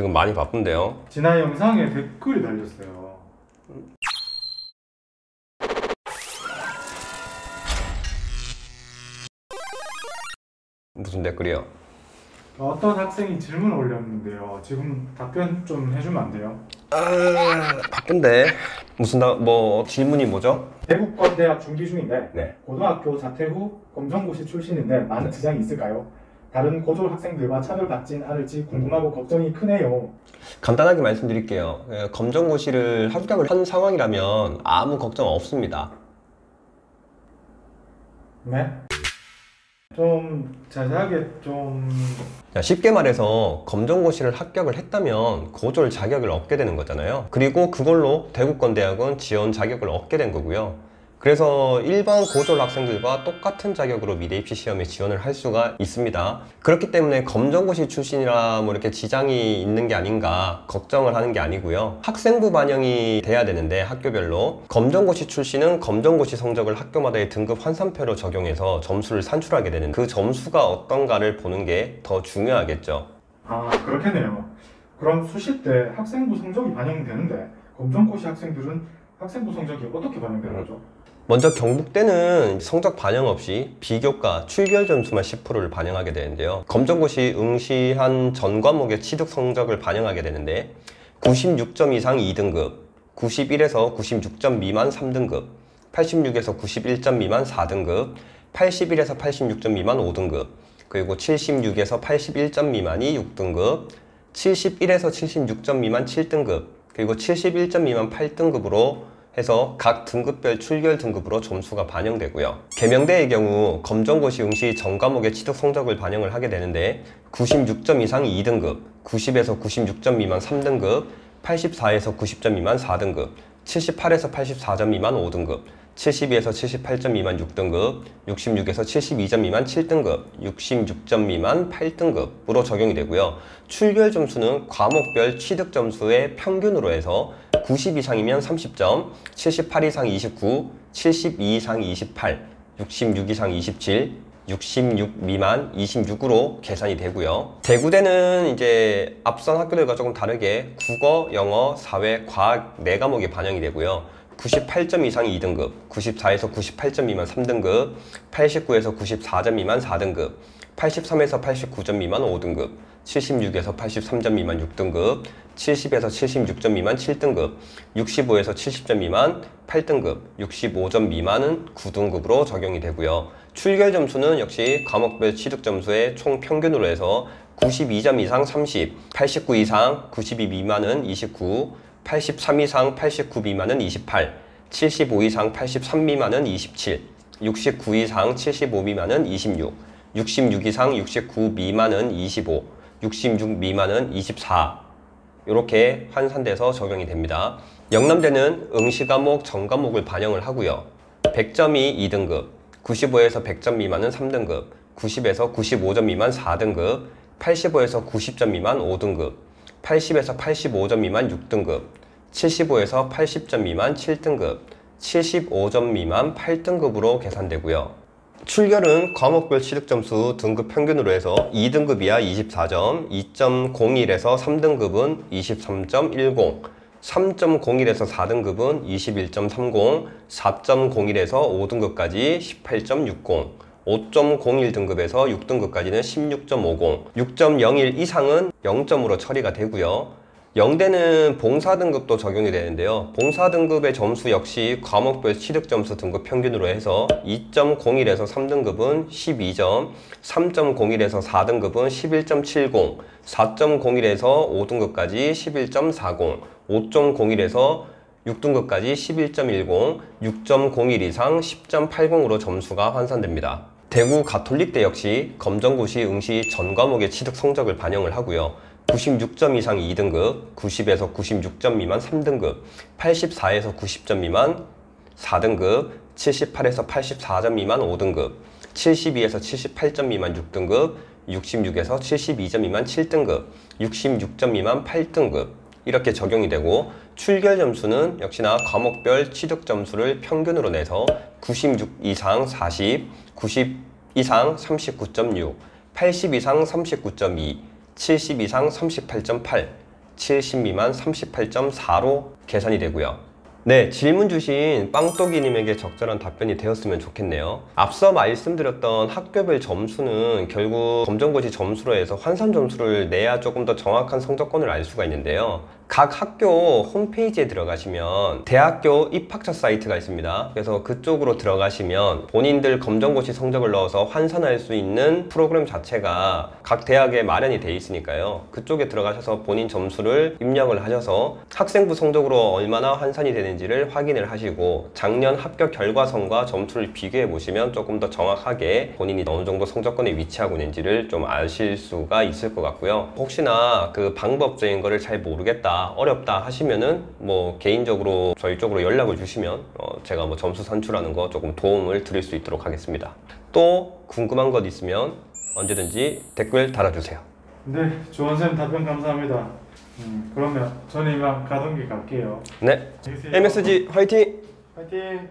지금 많이 바쁜데요. 지난 영상에 댓글이 달렸어요. 무슨 댓글이요? 어떤 학생이 질문을 올렸는데요. 지금 답변 좀 해주면 안 돼요? 아, 바쁜데. 무슨 나, 뭐 질문이 뭐죠? 대국권대학 준비 중인데 네. 고등학교 자퇴 후 검정고시 출신인데 많은 지장이 있을까요? 다른 고졸 학생들과 차별받진 않을지 궁금하고 걱정이 크네요. 간단하게 말씀드릴게요. 예, 검정고시를 합격을 한 상황이라면 아무 걱정 없습니다. 네? 좀 자세하게 좀 자, 쉽게 말해서 검정고시를 합격을 했다면 고졸 자격을 얻게 되는 거잖아요. 그리고 그걸로 대구권대학은 지원 자격을 얻게 된 거고요. 그래서 일반 고졸 학생들과 똑같은 자격으로 미대 입시 시험에 지원을 할 수가 있습니다. 그렇기 때문에 검정고시 출신이라 뭐 이렇게 지장이 있는 게 아닌가 걱정을 하는 게 아니고요. 학생부 반영이 돼야 되는데 학교별로 검정고시 출신은 검정고시 성적을 학교마다의 등급 환산표로 적용해서 점수를 산출하게 되는 그 점수가 어떤가를 보는 게 더 중요하겠죠. 아 그렇겠네요. 그럼 수시 때 학생부 성적이 반영되는데 검정고시 학생들은 학생부 성적이 어떻게 반영되는 거죠? 먼저 경북대는 성적 반영 없이 비교과 출결 점수만 10%를 반영하게 되는데요. 검정고시 응시한 전 과목의 취득 성적을 반영하게 되는데 96점 이상 2등급, 91에서 96점 미만 3등급, 86에서 91점 미만 4등급, 81에서 86점 미만 5등급, 그리고 76에서 81점 미만이 6등급, 71에서 76점 미만 7등급, 그리고 71점 미만 8등급으로 해서 각 등급별 출결 등급으로 점수가 반영되고요. 개명대의 경우 검정고시 응시 전 과목의 취득 성적을 반영을 하게 되는데 96점 이상 2등급, 90에서 96점 미만 3등급, 84에서 90점 미만 4등급, 78에서 84점 미만 5등급, 72에서 78점 미만 6등급, 66에서 72점 미만 7등급, 66점 미만 8등급으로 적용이 되고요. 출결 점수는 과목별 취득 점수의 평균으로 해서 90 이상이면 30점, 78 이상 29, 72 이상 28, 66 이상 27, 66 미만 26으로 계산이 되고요. 대구대는 이제 앞선 학교들과 조금 다르게 국어, 영어, 사회, 과학 네 과목이 반영이 되고요. 98점 이상 2등급, 94에서 98점 미만 3등급, 89에서 94점 미만 4등급, 83에서 89점 미만 5등급, 76에서 83점 미만 6등급, 70에서 76점 미만 7등급, 65에서 70점 미만 8등급, 65점 미만은 9등급으로 적용이 되고요. 출결 점수는 역시 과목별 취득 점수의 총 평균으로 해서 92점 이상 30, 89 이상 92 미만은 29, 83 이상 89 미만은 28, 75 이상 83 미만은 27, 69 이상 75 미만은 26, 66 이상 69 미만은 25, 66 미만은 24 이렇게 환산돼서 적용이 됩니다. 영남대는 응시 과목 전 과목을 반영을 하고요. 100점이 2등급, 95에서 100점 미만은 3등급, 90에서 95점 미만 4등급, 85에서 90점 미만 5등급, 80에서 85점 미만 6등급, 75에서 80점 미만 7등급, 75점 미만 8등급으로 계산되고요. 출결은 과목별 취득점수 등급 평균으로 해서 2등급이야 24점, 2.01에서 3등급은 23.10, 3.01에서 4등급은 21.30, 4.01에서 5등급까지 18.60, 5.01 등급에서 6등급까지는 16.50, 6.01 이상은 0점으로 처리가 되고요. 영대는 봉사 등급도 적용이 되는데요. 봉사 등급의 점수 역시 과목별 취득 점수 등급 평균으로 해서 2.01에서 3등급은 12점, 3.01에서 4등급은 11.70, 4.01에서 5등급까지 11.40, 5.01에서 6등급까지 11.10, 6.01 이상 10.80으로 점수가 환산됩니다. 대구 가톨릭대 역시 검정고시 응시 전 과목의 취득 성적을 반영을 하고요. 96점 이상 2등급, 90에서 96점 미만 3등급, 84에서 90점 미만 4등급, 78에서 84점 미만 5등급, 72에서 78점 미만 6등급, 66에서 72점 미만 7등급, 66점 미만 8등급 이렇게 적용이 되고 출결 점수는 역시나 과목별 취득 점수를 평균으로 내서 96 이상 40, 90 이상 39.6, 80 이상 39.2, 70 이상 38.8, 70 미만 38.4로 계산이 되고요. 네, 질문 주신 빵떡이님에게 적절한 답변이 되었으면 좋겠네요. 앞서 말씀드렸던 학교별 점수는 결국 검정고시 점수로 해서 환산 점수를 내야 조금 더 정확한 성적권을 알 수가 있는데요. 각 학교 홈페이지에 들어가시면 대학교 입학처 사이트가 있습니다. 그래서 그쪽으로 들어가시면 본인들 검정고시 성적을 넣어서 환산할 수 있는 프로그램 자체가 각 대학에 마련이 돼 있으니까요. 그쪽에 들어가셔서 본인 점수를 입력을 하셔서 학생부 성적으로 얼마나 환산이 되는지를 확인을 하시고 작년 합격 결과선과 점수를 비교해 보시면 조금 더 정확하게 본인이 어느 정도 성적권에 위치하고 있는지를 좀 아실 수가 있을 것 같고요. 혹시나 그 방법적인 거를 잘 모르겠다, 어렵다 하시면은 뭐 개인적으로 저희 쪽으로 연락을 주시면 어 제가 뭐 점수 산출하는 거 조금 도움을 드릴 수 있도록 하겠습니다. 또 궁금한 것 있으면 언제든지 댓글 달아주세요. 네, 조원쌤 답변 감사합니다. 음, 그러면 저는 이만 길 갈게요. 네. MSG 화이팅! 파이팅!